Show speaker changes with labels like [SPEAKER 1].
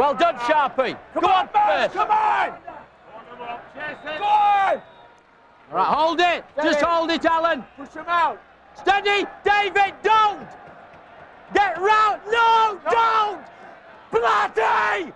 [SPEAKER 1] Well done, Sharpie.
[SPEAKER 2] Come
[SPEAKER 1] Go
[SPEAKER 2] on,
[SPEAKER 1] on, first.
[SPEAKER 2] come on! Go on!
[SPEAKER 1] All right, hold it. Just hold it, Alan.
[SPEAKER 2] Push him out.
[SPEAKER 1] Steady, David, don't! Get round! No, don't! Bloody!